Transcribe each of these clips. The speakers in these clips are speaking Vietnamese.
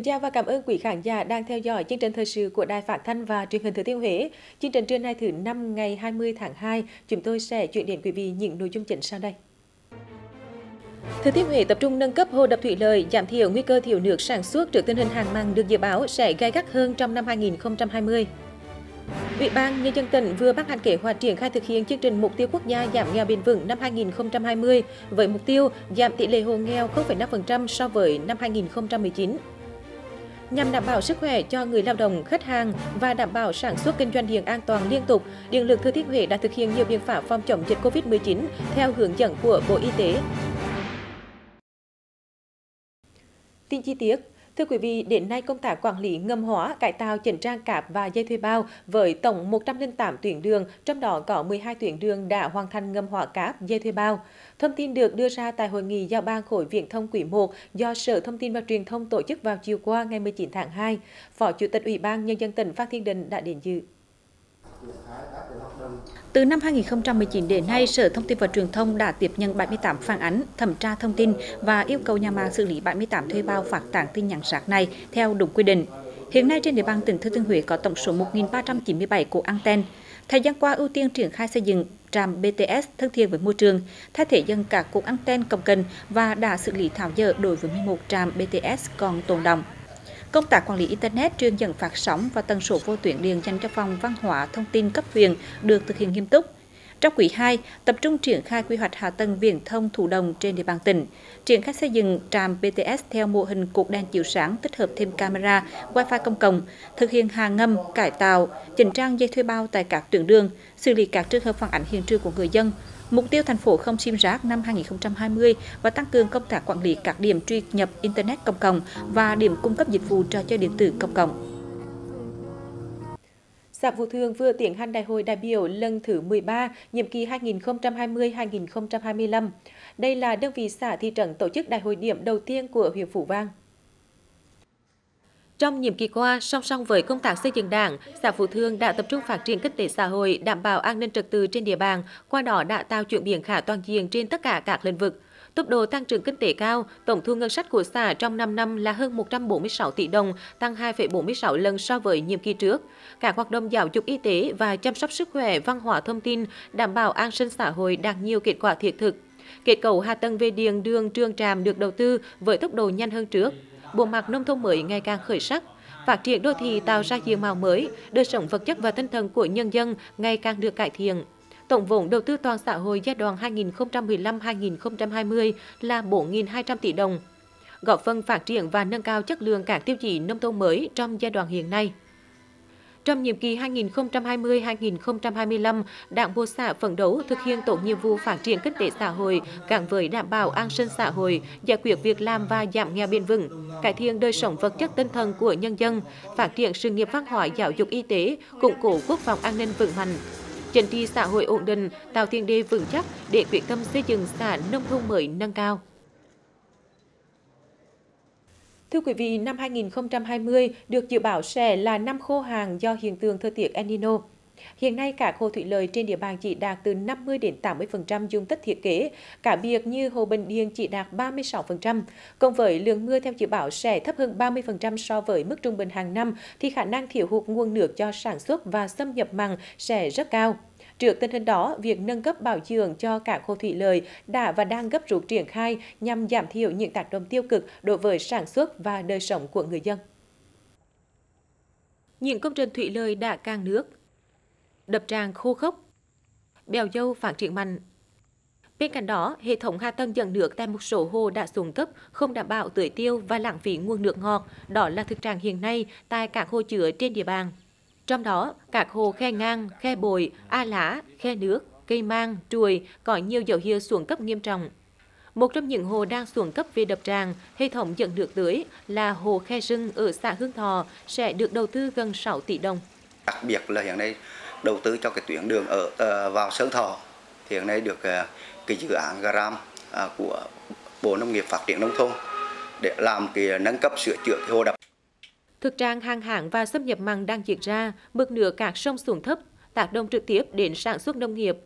Kính chào và cảm ơn quý khán giả đang theo dõi chương trình thời sự của Đài Phát thanh và Truyền hình Thừa Thiên Huế. Chương trình trưa nay thứ năm ngày 20 tháng 2, chúng tôi sẽ chuyển đến quý vị những nội dung chính sau đây. Thừa Thiên Huế tập trung nâng cấp hồ đập thủy lợi, giảm thiểu nguy cơ thiếu nước sản xuất trước tình hình hạn mặn được dự báo sẽ gay gắt hơn trong năm 2020. Ủy ban nhân dân tỉnh vừa ban hành kế hoạch triển khai thực hiện chương trình mục tiêu quốc gia giảm nghèo bền vững năm 2020 với mục tiêu giảm tỷ lệ hộ nghèo 0,5% so với năm 2019 nhằm đảm bảo sức khỏe cho người lao động, khách hàng và đảm bảo sản xuất kinh doanh điện an toàn liên tục, Điện lực Thừa Thiên Huế đã thực hiện nhiều biện pháp phòng chống dịch Covid-19 theo hướng dẫn của Bộ Y tế. Tin chi tiết Thưa quý vị, đến nay công tác quản lý ngầm hóa, cải tạo chỉnh trang cáp và dây thuê bao với tổng 108 tuyến đường, trong đó có 12 tuyến đường đã hoàn thành ngầm hóa cáp, dây thuê bao. Thông tin được đưa ra tại hội nghị giao ban khối viễn thông quỹ 1 do Sở Thông tin và Truyền thông tổ chức vào chiều qua ngày 19 tháng 2. Phó Chủ tịch Ủy ban Nhân dân tỉnh Phan Thiên Định đã đến dự. Từ năm 2019 đến nay, Sở Thông tin và Truyền thông đã tiếp nhận 78 phản ánh, thẩm tra thông tin và yêu cầu nhà mạng xử lý 78 thuê bao phát tán tin nhắn rác này theo đúng quy định. Hiện nay trên địa bàn tỉnh Thừa Thiên Huế có tổng số 1.397 cột anten. Thời gian qua ưu tiên triển khai xây dựng trạm BTS thân thiện với môi trường, thay thế dần các cục anten công kênh và đã xử lý tháo dỡ đối với 11 trạm BTS còn tồn động. Công tác quản lý Internet, truyền dẫn phát sóng và tần số vô tuyến điện dành cho phòng văn hóa thông tin cấp huyện được thực hiện nghiêm túc. Trong quý 2, tập trung triển khai quy hoạch hạ tầng viễn thông thủ đồng trên địa bàn tỉnh, triển khai xây dựng trạm BTS theo mô hình cột đèn chiếu sáng tích hợp thêm camera, wifi công cộng, thực hiện hàng ngầm, cải tạo, chỉnh trang dây thuê bao tại các tuyến đường, xử lý các trường hợp phản ảnh hiện trường của người dân, Mục tiêu thành phố không sim rác năm 2020 và tăng cường công tác quản lý các điểm truy nhập Internet công cộng và điểm cung cấp dịch vụ trò chơi điện tử công cộng. Xã Vũ Thường vừa tiến hành đại hội đại biểu lần thứ 13, nhiệm kỳ 2020-2025. Đây là đơn vị xã thị trấn tổ chức đại hội điểm đầu tiên của huyện Phú Vang. Trong nhiệm kỳ qua, song song với công tác xây dựng Đảng, xã Phú Thương đã tập trung phát triển kinh tế xã hội, đảm bảo an ninh trật tự trên địa bàn, qua đó đã tạo chuyển biến khá toàn diện trên tất cả các lĩnh vực. Tốc độ tăng trưởng kinh tế cao, tổng thu ngân sách của xã trong 5 năm là hơn 146 tỷ đồng, tăng 2,46 lần so với nhiệm kỳ trước. Các hoạt động giáo dục y tế và chăm sóc sức khỏe, văn hóa thông tin, đảm bảo an sinh xã hội đạt nhiều kết quả thiết thực. Kết cấu hạ tầng về điện, đường, trường tràm được đầu tư với tốc độ nhanh hơn trước bộ mặt nông thôn mới ngày càng khởi sắc, phát triển đô thị tạo ra diện mạo mới, đời sống vật chất và tinh thần của nhân dân ngày càng được cải thiện. Tổng vốn đầu tư toàn xã hội giai đoạn 2015-2020 là 4.200 tỷ đồng, góp phần phát triển và nâng cao chất lượng các tiêu chí nông thôn mới trong giai đoạn hiện nay trong nhiệm kỳ 2020-2025, Đảng bộ xã phấn đấu thực hiện tốt nhiệm vụ phát triển kinh tế xã hội gắn với đảm bảo an sinh xã hội, giải quyết việc làm và giảm nghèo bền vững, cải thiện đời sống vật chất tinh thần của nhân dân, phát triển sự nghiệp văn hóa giáo dục y tế, củng cố quốc phòng an ninh vững mạnh, chính trị xã hội ổn định, tạo tiền đề vững chắc để quyết tâm xây dựng xã nông thôn mới nâng cao. Thưa quý vị, năm 2020 được dự báo sẽ là năm khô hạn do hiện tượng thời tiết El Nino. Hiện nay cả hồ thủy lợi trên địa bàn chỉ đạt từ 50 đến 80% dung tích thiết kế, cả biệt như hồ Bình Điền chỉ đạt 36%. Cộng với lượng mưa theo dự báo sẽ thấp hơn 30% so với mức trung bình hàng năm thì khả năng thiếu hụt nguồn nước cho sản xuất và xâm nhập mặn sẽ rất cao. Trước tình hình đó, việc nâng cấp bảo dưỡng cho các hồ thủy lợi đã và đang gấp rút triển khai nhằm giảm thiểu những tác động tiêu cực đối với sản xuất và đời sống của người dân. Những công trình thủy lợi đã càng nước, đập tràn khô khốc, bèo dâu phát triển mạnh. Bên cạnh đó, hệ thống hạ tầng dẫn nước tại một số hồ đã xuống cấp, không đảm bảo tưới tiêu và lãng phí nguồn nước ngọt. Đó là thực trạng hiện nay tại các hồ chứa trên địa bàn. Trong đó, các hồ khe ngang, khe bồi, a lá, khe nước, cây mang, trùi có nhiều dấu hiệu xuống cấp nghiêm trọng. Một trong những hồ đang xuống cấp về đập tràn, hệ thống dẫn nước tưới là hồ khe rừng ở xã Hương Thọ sẽ được đầu tư gần 6 tỷ đồng. Đặc biệt là hiện nay đầu tư cho cái tuyến đường ở uh, vào Sơn Thọ thì hiện nay được uh, cái dự án GRAM uh, à, của Bộ Nông nghiệp Phát triển nông thôn để làm cái nâng cấp sửa chữa cái hồ đập Thực trạng hạn hán và xâm nhập mặn đang diễn ra, mực nước các sông xuống thấp, tác động trực tiếp đến sản xuất nông nghiệp.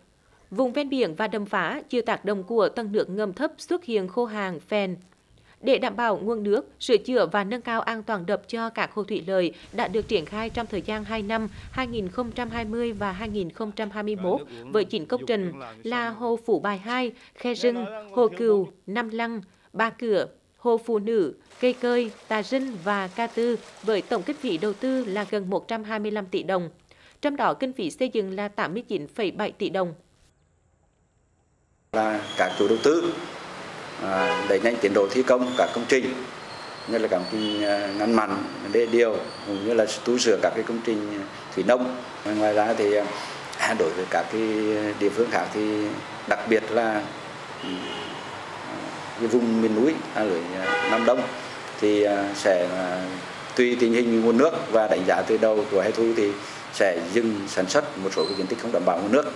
Vùng ven biển và đầm phá chịu tác động của tầng nước ngầm thấp xuất hiện khô hạn, phèn. để đảm bảo nguồn nước sửa chữa và nâng cao an toàn đập cho các hồ thủy lợi đã được triển khai trong thời gian hai năm hai nghìn không trăm hai mươi và hai nghìn không trăm hai mươi mốt với chín công trình là hồ phủ Bài hai Khe Rưng, Hồ Cừu, Nam Lăng, Ba Cửa, Hồ Phụ Nữ, Cây Cơi, Tà Rinh và Ca Tư với tổng kinh phí đầu tư là gần một trăm hai mươi lăm tỷ đồng. Trong đó kinh phí xây dựng là tám mươi chín phẩy bảy tỷ đồng. Là các chủ đầu tư à, đẩy nhanh tiến độ thi công các công trình như là các công trình à, ngăn mặn đê điều cũng như là tu sửa các cái công trình thủy nông ngoài ra thì à, đối với các cái địa phương khác thì đặc biệt là ừ, cái vùng miền núi à, lưới à, Nam Đông thì à, sẽ à, tùy tình hình nguồn nước và đánh giá từ đầu của hè thu thì sẽ dừng sản xuất một số cái diện tích không đảm bảo nguồn nước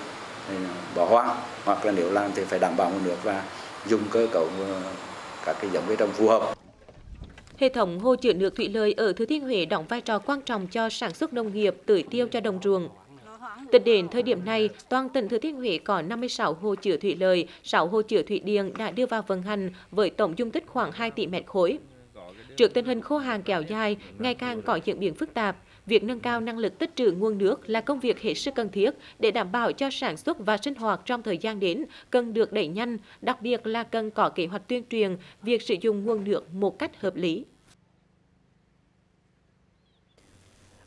bỏ hoang hoặc là nếu làm thì phải đảm bảo nguồn nước và dùng cơ cấu các cái giống cây trồng phù hợp. Hệ thống hồ chứa nước thủy lợi ở Thừa Thiên Huế đóng vai trò quan trọng cho sản xuất nông nghiệp, tưới tiêu cho đồng ruộng. Tính đến thời điểm này, toàn tỉnh Thừa Thiên Huế có 56 hồ chứa thủy lợi, 6 hồ chứa thủy điện đã đưa vào vận hành với tổng dung tích khoảng 2 tỷ mét khối. Trước tình hình khô hạn kéo dài, ngày càng có diễn biến phức tạp, việc nâng cao năng lực tích trữ nguồn nước là công việc hết sức cần thiết để đảm bảo cho sản xuất và sinh hoạt trong thời gian đến cần được đẩy nhanh, đặc biệt là cần có kế hoạch tuyên truyền việc sử dụng nguồn nước một cách hợp lý.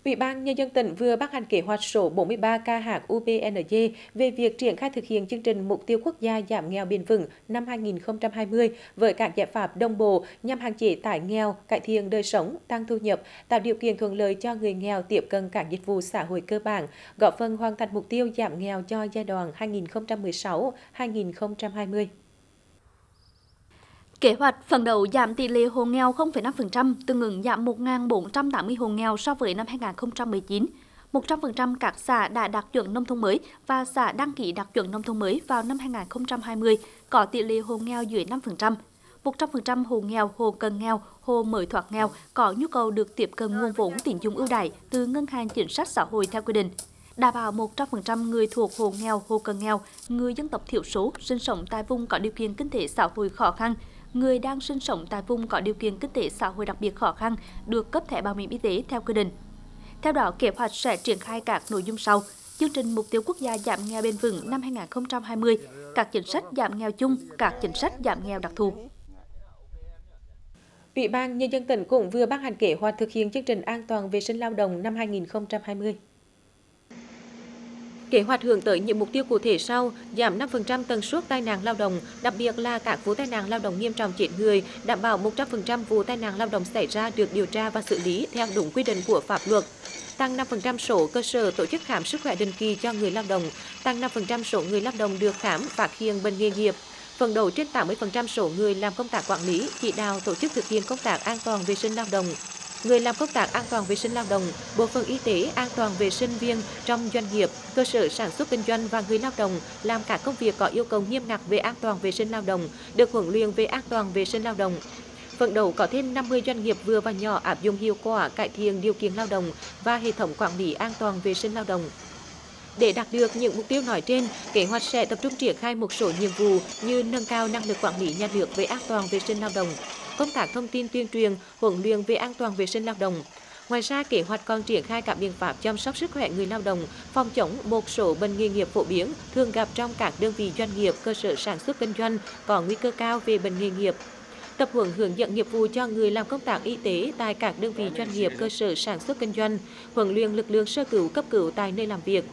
Ủy ban Nhân dân tỉnh vừa ban hành kế hoạch số 43 KHUPNG về việc triển khai thực hiện chương trình Mục tiêu Quốc gia giảm nghèo bền vững năm 2020 với các giải pháp đồng bộ nhằm hạn chế tải nghèo, cải thiện đời sống, tăng thu nhập, tạo điều kiện thuận lợi cho người nghèo tiếp cận các dịch vụ xã hội cơ bản, góp phần hoàn thành mục tiêu giảm nghèo cho giai đoạn 2016-2020. Kế hoạch phấn đấu giảm tỷ lệ hộ nghèo 0,5%, tương ứng giảm 1.480 hộ nghèo so với năm 2019. 100% các xã đã đạt chuẩn nông thôn mới và xã đăng ký đạt chuẩn nông thôn mới vào năm 2020 có tỷ lệ hộ nghèo dưới 5%. 100% hộ nghèo, hộ cận nghèo, hộ mới thoát nghèo có nhu cầu được tiếp cận nguồn vốn tín dụng ưu đãi từ ngân hàng chính sách xã hội theo quy định. Đảm bảo 100% người thuộc hộ nghèo, hộ cận nghèo, người dân tộc thiểu số sinh sống tại vùng có điều kiện kinh tế xã hội khó khăn, người đang sinh sống tại vùng có điều kiện kinh tế xã hội đặc biệt khó khăn được cấp thẻ bảo hiểm y tế theo quy định. Theo đó, kế hoạch sẽ triển khai các nội dung sau: chương trình mục tiêu quốc gia giảm nghèo bền vững năm 2020, các chính sách giảm nghèo chung, các chính sách giảm nghèo đặc thù. Ủy ban Nhân dân tỉnh cũng vừa ban hành kế hoạch thực hiện chương trình an toàn vệ sinh lao động năm 2020. Kế hoạch hướng tới những mục tiêu cụ thể sau, giảm 5% tần suất tai nạn lao động, đặc biệt là các vụ tai nạn lao động nghiêm trọng chết người, đảm bảo 100% vụ tai nạn lao động xảy ra được điều tra và xử lý theo đúng quy định của pháp luật. Tăng 5% số cơ sở tổ chức khám sức khỏe định kỳ cho người lao động, tăng 5% số người lao động được khám phát hiện bệnh nghề nghiệp, phấn đấu trên 80% số người làm công tác quản lý, chỉ đạo tổ chức thực hiện công tác an toàn vệ sinh lao động, người làm công tác an toàn vệ sinh lao động, bộ phận y tế an toàn vệ sinh viên trong doanh nghiệp, cơ sở sản xuất kinh doanh và người lao động làm các công việc có yêu cầu nghiêm ngặt về an toàn vệ sinh lao động, được huấn luyện về an toàn vệ sinh lao động. Phấn đấu có thêm 50 doanh nghiệp vừa và nhỏ áp dụng hiệu quả cải thiện điều kiện lao động và hệ thống quản lý an toàn vệ sinh lao động. Để đạt được những mục tiêu nói trên, kế hoạch sẽ tập trung triển khai một số nhiệm vụ như nâng cao năng lực quản lý nhà nước về an toàn vệ sinh lao động, công tác thông tin tuyên truyền, huấn luyện về an toàn vệ sinh lao động. Ngoài ra, kế hoạch còn triển khai các biện pháp chăm sóc sức khỏe người lao động, phòng chống một số bệnh nghề nghiệp phổ biến thường gặp trong các đơn vị doanh nghiệp, cơ sở sản xuất kinh doanh có nguy cơ cao về bệnh nghề nghiệp. Tập huấn hướng dẫn nghiệp vụ cho người làm công tác y tế tại các đơn vị doanh nghiệp, cơ sở sản xuất kinh doanh, huấn luyện lực lượng sơ cứu cấp cứu tại nơi làm việc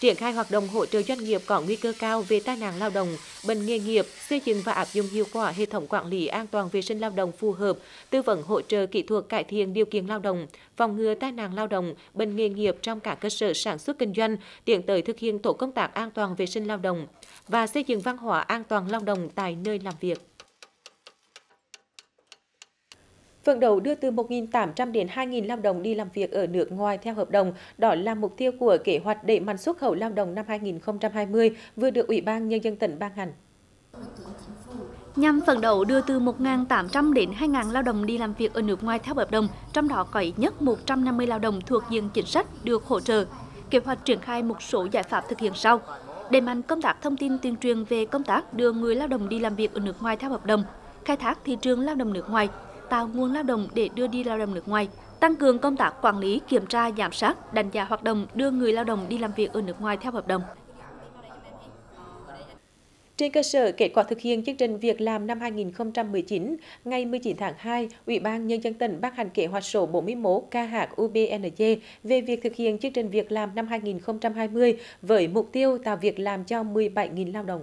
triển khai hoạt động hỗ trợ doanh nghiệp có nguy cơ cao về tai nạn lao động, bệnh nghề nghiệp, xây dựng và áp dụng hiệu quả hệ thống quản lý an toàn vệ sinh lao động phù hợp, tư vấn hỗ trợ kỹ thuật cải thiện điều kiện lao động, phòng ngừa tai nạn lao động, bệnh nghề nghiệp trong các cơ sở sản xuất kinh doanh, tiến tới thực hiện tổ công tác an toàn vệ sinh lao động và xây dựng văn hóa an toàn lao động tại nơi làm việc. Phấn đấu đưa từ 1.800 đến 2.000 lao động đi làm việc ở nước ngoài theo hợp đồng, đó là mục tiêu của kế hoạch đẩy mạnh xuất khẩu lao động năm 2020 vừa được Ủy ban Nhân dân tỉnh ban hành. Nhằm phấn đấu đưa từ 1.800 đến 2.000 lao động đi làm việc ở nước ngoài theo hợp đồng, trong đó có ít nhất 150 lao động thuộc diện chính sách được hỗ trợ. Kế hoạch triển khai một số giải pháp thực hiện sau. Đẩy mạnh công tác thông tin tuyên truyền về công tác đưa người lao động đi làm việc ở nước ngoài theo hợp đồng, khai thác thị trường lao động nước ngoài, tạo nguồn lao động để đưa đi lao động nước ngoài, tăng cường công tác quản lý, kiểm tra, giám sát, đánh giá hoạt động đưa người lao động đi làm việc ở nước ngoài theo hợp đồng. Trên cơ sở kết quả thực hiện chương trình việc làm năm 2019, ngày 19 tháng 2, Ủy ban Nhân dân tỉnh ban hành kế hoạch số 41 KHUBNZ về việc thực hiện chương trình việc làm năm 2020 với mục tiêu tạo việc làm cho 17.000 lao động.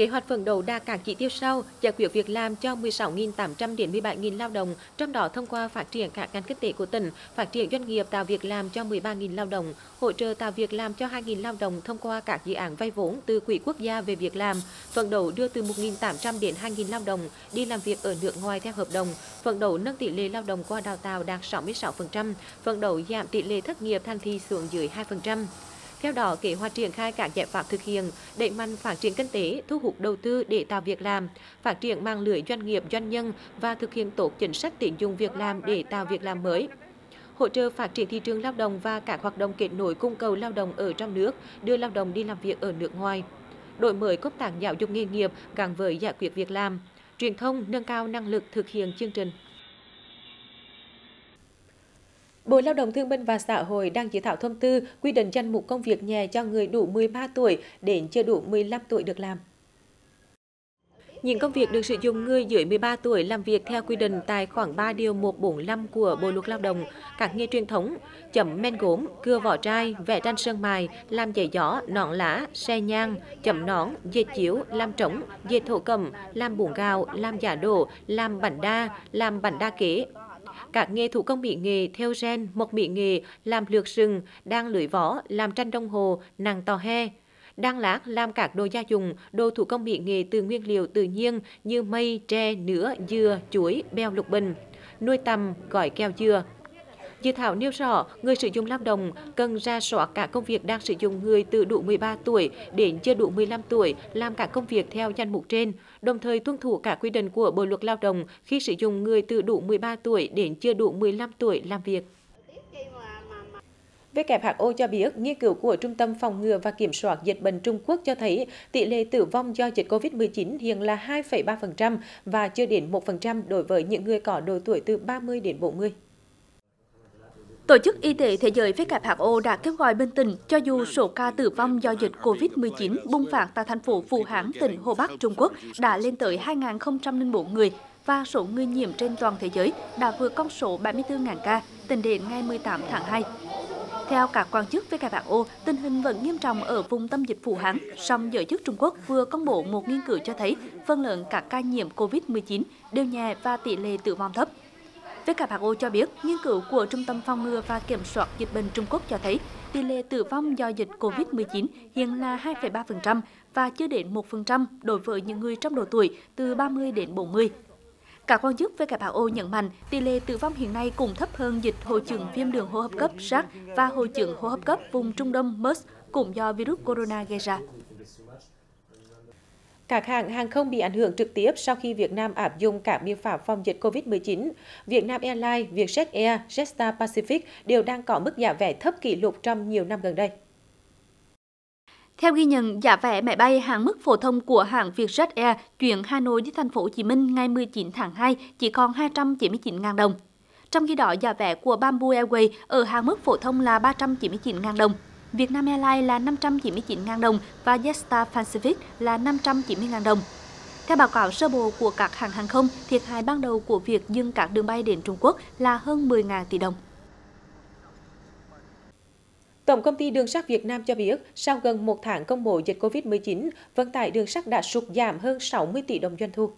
Kế hoạch phấn đấu đạt các chỉ tiêu sau, giải quyết việc làm cho 16.800 đến 17.000 lao động, trong đó thông qua phát triển các ngành kinh tế của tỉnh, phát triển doanh nghiệp tạo việc làm cho 13.000 lao động, hỗ trợ tạo việc làm cho 2.000 lao động thông qua các dự án vay vốn từ quỹ quốc gia về việc làm, phấn đấu đưa từ 1.800 đến 2.000 lao động đi làm việc ở nước ngoài theo hợp đồng, phấn đấu nâng tỷ lệ lao động qua đào tạo đạt 66%, phấn đấu giảm tỷ lệ thất nghiệp thành thị xuống dưới 2%. Theo đó, kế hoạch triển khai các giải pháp thực hiện, đẩy mạnh phát triển kinh tế, thu hút đầu tư để tạo việc làm, phát triển mạng lưới doanh nghiệp doanh nhân và thực hiện tốt chính sách tín dụng việc làm để tạo việc làm mới hỗ trợ phát triển thị trường lao động và các hoạt động kết nối cung cầu lao động ở trong nước, đưa lao động đi làm việc ở nước ngoài. Đổi mới công tác giáo dục nghề nghiệp gắn với giải quyết việc làm, truyền thông nâng cao năng lực thực hiện chương trình. Bộ Lao động Thương binh và Xã hội đang dự thảo thông tư quy định danh mục công việc nhẹ cho người đủ 13 tuổi đến chưa đủ 15 tuổi được làm. Những công việc được sử dụng người dưới 13 tuổi làm việc theo quy định tại khoảng 3 điều 145 của Bộ luật Lao động, các nghề truyền thống, chấm men gốm, cưa vỏ trai, vẽ tranh sơn mài, làm giày gió, nón lá, xe nhang, chấm nón, dệt chiếu, làm trống, dệt thổ cẩm, làm bún gạo, làm giả đổ, làm bánh đa, làm bánh đa kế, các nghề thủ công mỹ nghệ theo gen, một mỹ nghệ, làm lược sừng, đang lưỡi võ, làm tranh đồng hồ, nàng tò he. Đang lát làm các đồ gia dụng, đồ thủ công mỹ nghệ từ nguyên liệu tự nhiên như mây, tre, nứa, dừa, chuối, beo lục bình. Nuôi tầm, gói keo dừa. Dự thảo nêu rõ, người sử dụng lao động cần ra soát cả công việc đang sử dụng người từ đủ 13 tuổi đến chưa đủ 15 tuổi làm các công việc theo danh mục trên, đồng thời tuân thủ các quy định của Bộ luật Lao động khi sử dụng người từ đủ 13 tuổi đến chưa đủ 15 tuổi làm việc. WHO cho biết nghiên cứu của Trung tâm Phòng ngừa và Kiểm soát Dịch bệnh Trung Quốc cho thấy tỷ lệ tử vong do dịch COVID-19 hiện là 2,3% và chưa đến 1% đối với những người có độ tuổi từ 30 đến 40. Tổ chức Y tế Thế giới WHO đã kêu gọi bình tĩnh cho dù số ca tử vong do dịch COVID-19 bùng phát tại thành phố Vũ Hán, tỉnh Hồ Bắc, Trung Quốc đã lên tới 2.004 người và số người nhiễm trên toàn thế giới đã vượt con số 74.000 ca tính đến ngày 18 tháng 2. Theo các quan chức WHO, tình hình vẫn nghiêm trọng ở vùng tâm dịch Vũ Hán, song giới chức Trung Quốc vừa công bố một nghiên cứu cho thấy phần lớn các ca nhiễm COVID-19 đều nhẹ và tỷ lệ tử vong thấp. WHO cho biết, nghiên cứu của Trung tâm Phòng ngừa và Kiểm soát Dịch bệnh Trung Quốc cho thấy tỷ lệ tử vong do dịch COVID-19 hiện là 2,3% và chưa đến 1% đối với những người trong độ tuổi từ 30 đến 40. Các quan chức WHO nhấn mạnh tỷ lệ tử vong hiện nay cũng thấp hơn dịch hội chứng viêm đường hô hấp cấp SARS và hội chứng hô hấp cấp vùng Trung Đông MERS cũng do virus corona gây ra. Các hãng hàng không bị ảnh hưởng trực tiếp sau khi Việt Nam áp dụng các biện pháp phòng dịch COVID-19. Vietnam Airlines, Vietjet Air, Jetstar Pacific đều đang có mức giá vé thấp kỷ lục trong nhiều năm gần đây. Theo ghi nhận, giá vé máy bay hạng mức phổ thông của hãng Vietjet Air chuyển Hà Nội đi thành phố Hồ Chí Minh ngày 19 tháng 2 chỉ còn 299.000 đồng. Trong khi đó, giá vé của Bamboo Airways ở hạng mức phổ thông là 399.000 đồng. Vietnam Airlines là 599.000 đồng và Jetstar Pacific là 590.000 đồng. Theo báo cáo sơ bộ của các hãng hàng không, thiệt hại ban đầu của việc dừng các đường bay đến Trung Quốc là hơn 10.000 tỷ đồng. Tổng công ty Đường sắt Việt Nam cho biết, sau gần một tháng công bố dịch COVID-19, vận tải đường sắt đã sụt giảm hơn 60 tỷ đồng doanh thu.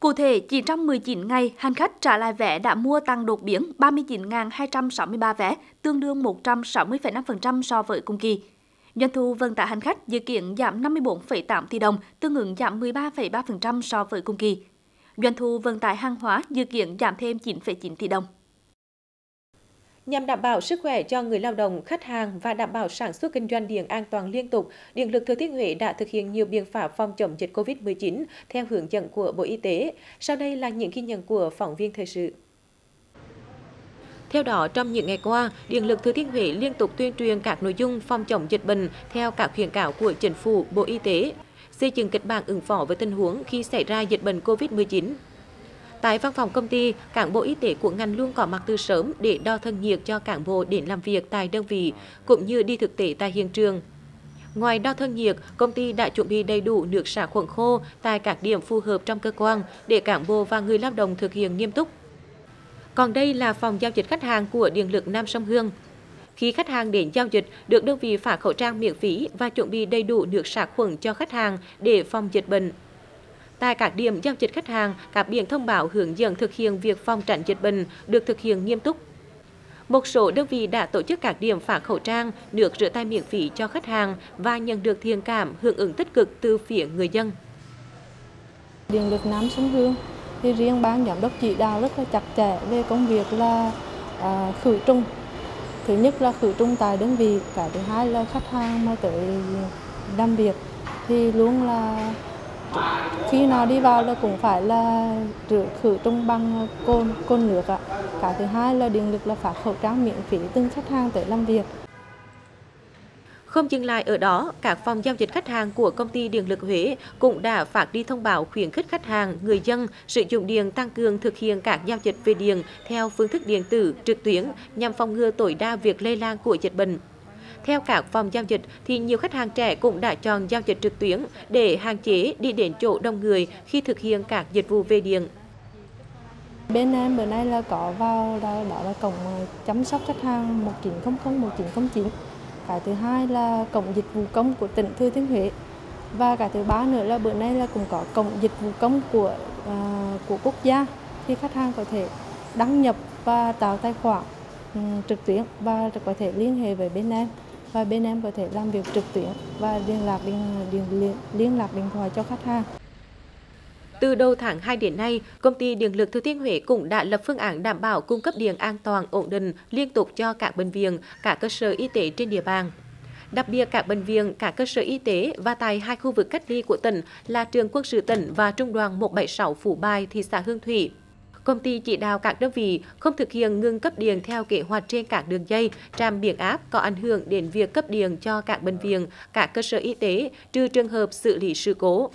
Cụ thể, chỉ trong 19 ngày, hành khách trả lại vé đã mua tăng đột biến 39.263 vé, tương đương 160,5% so với cùng kỳ. Doanh thu vận tải hành khách dự kiến giảm 54,8 tỷ đồng, tương ứng giảm 13,3% so với cùng kỳ. Doanh thu vận tải hàng hóa dự kiến giảm thêm 9,9 tỷ đồng nhằm đảm bảo sức khỏe cho người lao động, khách hàng và đảm bảo sản xuất kinh doanh điện an toàn liên tục, Điện lực Thừa Thiên Huế đã thực hiện nhiều biện pháp phòng chống dịch COVID-19 theo hướng dẫn của Bộ Y tế. Sau đây là những ghi nhận của phóng viên thời sự. Theo đó, trong những ngày qua, Điện lực Thừa Thiên Huế liên tục tuyên truyền các nội dung phòng chống dịch bệnh theo các khuyến cáo của Chính phủ, Bộ Y tế. xây dựng kịch bản ứng phó với tình huống khi xảy ra dịch bệnh Covid-19. Tại văn phòng công ty, cán bộ y tế của ngành luôn có mặt từ sớm để đo thân nhiệt cho cán bộ đến làm việc tại đơn vị, cũng như đi thực tế tại hiện trường. Ngoài đo thân nhiệt, công ty đã chuẩn bị đầy đủ nước xả khuẩn khô tại các điểm phù hợp trong cơ quan để cán bộ và người lao động thực hiện nghiêm túc. Còn đây là phòng giao dịch khách hàng của Điện lực Nam Sông Hương. Khi khách hàng đến giao dịch, được đơn vị phát khẩu trang miễn phí và chuẩn bị đầy đủ nước sát khuẩn cho khách hàng để phòng dịch bệnh. Tại các điểm giao dịch khách hàng, các biển thông báo hướng dẫn thực hiện việc phòng tránh dịch bệnh được thực hiện nghiêm túc. Một số đơn vị đã tổ chức các điểm phát khẩu trang, nước rửa tay miễn phí cho khách hàng và nhận được thiện cảm hưởng ứng tích cực từ phía người dân. Điện lực Nam Sông Hương thì riêng ban giám đốc chỉ đạo rất là chặt chẽ về công việc là à, khử trùng thứ nhất là khử trùng tại đơn vị cả thứ hai là khách hàng mà tới làm việc thì luôn là khi nào đi vào là cũng phải là rửa khử trùng bằng cồn cồn nước ạ cái thứ hai là điện lực là phát khẩu trang miễn phí từng khách hàng tới làm việc không dừng lại ở đó, các phòng giao dịch khách hàng của công ty Điện lực Huế cũng đã phát đi thông báo khuyến khích khách hàng, người dân sử dụng điện tăng cường thực hiện các giao dịch về điện theo phương thức điện tử, trực tuyến nhằm phòng ngừa tối đa việc lây lan của dịch bệnh. Theo các phòng giao dịch thì nhiều khách hàng trẻ cũng đã chọn giao dịch trực tuyến để hạn chế đi đến chỗ đông người khi thực hiện các dịch vụ về điện. Bên em bữa nay là có vào đó, đó là cổng ờ, chăm sóc khách hàng 1900 1909 cái thứ hai là cổng dịch vụ công của tỉnh Thừa Thiên Huế. Và cái thứ ba nữa là bữa nay là cũng có cổng dịch vụ công của uh, của quốc gia thì khách hàng có thể đăng nhập và tạo tài khoản um, trực tuyến và có thể liên hệ với bên em và bên em có thể làm việc trực tuyến và liên lạc điện, điện, liên, liên lạc điện thoại cho khách hàng. Từ đầu tháng 2 đến nay, công ty Điện lực Thừa Thiên Huế cũng đã lập phương án đảm bảo cung cấp điện an toàn, ổn định liên tục cho các bệnh viện, các cơ sở y tế trên địa bàn. Đặc biệt các bệnh viện, các cơ sở y tế và tại hai khu vực cách ly của tỉnh là trường quân sự tỉnh và trung đoàn 176 Phủ Bài, thị xã Hương Thủy. Công ty chỉ đạo các đơn vị không thực hiện ngừng cấp điện theo kế hoạch trên các đường dây, trạm biến áp có ảnh hưởng đến việc cấp điện cho các bệnh viện, các cơ sở y tế, trừ trường hợp xử lý sự cố.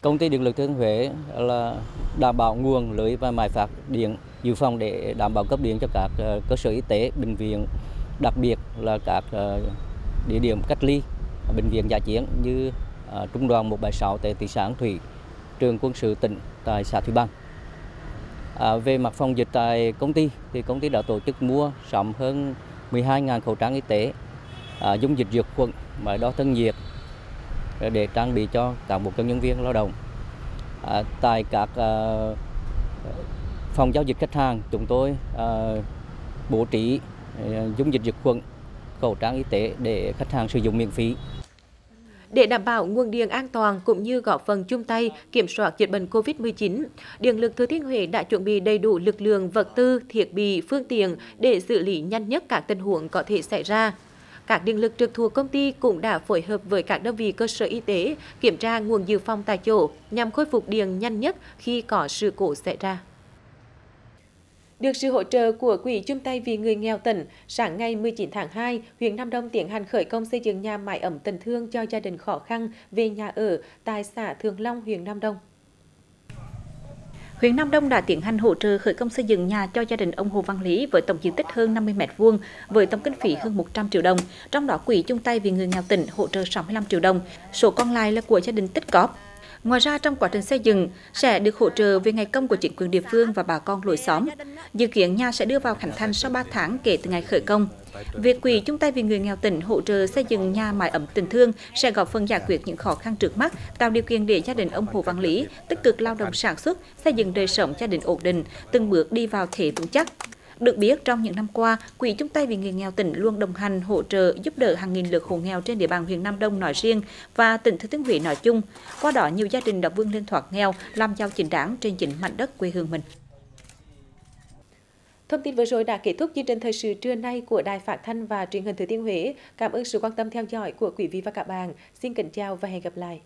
Công ty Điện lực Thừa Thiên Huế là đảm bảo nguồn lưới và máy phát điện dự phòng để đảm bảo cấp điện cho các ờ, cơ sở y tế, bệnh viện, đặc biệt là các ờ, địa điểm cách ly, bệnh viện giả chiến như ờ, Trung đoàn 176 tại thị xã An Thủy, trường quân sự tỉnh tại xã Thủy Bằng. À, về mặt phòng dịch tại công ty thì công ty đã tổ chức mua sắm hơn 12.000 khẩu trang y tế, à, dung dịch diệt khuẩn, máy đo thân nhiệt, để trang bị cho cán bộ công nhân viên lao động. À, tại các à, phòng giao dịch khách hàng chúng tôi à, bố trí à, dung dịch diệt khuẩn, khẩu trang y tế để khách hàng sử dụng miễn phí. Để đảm bảo nguồn điện an toàn cũng như góp phần chung tay kiểm soát dịch bệnh COVID-19, Điện lực Thừa Thiên Huế đã chuẩn bị đầy đủ lực lượng, vật tư, thiết bị, phương tiện để xử lý nhanh nhất các tình huống có thể xảy ra. Các điện lực trực thuộc công ty cũng đã phối hợp với các đơn vị cơ sở y tế kiểm tra nguồn dự phòng tại chỗ nhằm khôi phục điện nhanh nhất khi có sự cố xảy ra. Được sự hỗ trợ của Quỹ chung tay vì người nghèo tỉnh, sáng ngày 19 tháng 2, huyện Nam Đông tiến hành khởi công xây dựng nhà mái ấm tình thương cho gia đình khó khăn về nhà ở tại xã Thường Long, huyện Nam Đông. Huyện Nam Đông đã tiến hành hỗ trợ khởi công xây dựng nhà cho gia đình ông Hồ Văn Lý với tổng diện tích hơn 50 m2, với tổng kinh phí hơn 100 triệu đồng. Trong đó quỹ chung tay vì người nghèo tỉnh hỗ trợ 65 triệu đồng, số còn lại là của gia đình tích góp. Ngoài ra trong quá trình xây dựng sẽ được hỗ trợ về ngày công của chính quyền địa phương và bà con lối xóm. Dự kiến nhà sẽ đưa vào khánh thành sau 3 tháng kể từ ngày khởi công. Việc quỹ chung tay vì người nghèo tỉnh hỗ trợ xây dựng nhà mái ấm tình thương sẽ góp phần giải quyết những khó khăn trước mắt, tạo điều kiện để gia đình ông Hồ Văn Lý tích cực lao động sản xuất, xây dựng đời sống gia đình ổn định, từng bước đi vào thế vững chắc. Được biết, trong những năm qua, Quỹ chung tay vì người nghèo tỉnh luôn đồng hành, hỗ trợ, giúp đỡ hàng nghìn lượt hộ nghèo trên địa bàn huyện Nam Đông nói riêng và tỉnh Thừa Thiên Huế nói chung. Qua đó, nhiều gia đình đã vươn lên thoát nghèo, làm giàu chính đáng trên chính mảnh đất quê hương mình. Thông tin vừa rồi đã kết thúc chương trình thời sự trưa nay của Đài Phát thanh và Truyền hình Thừa Thiên Huế. Cảm ơn sự quan tâm theo dõi của quý vị và các bạn. Xin kính chào và hẹn gặp lại.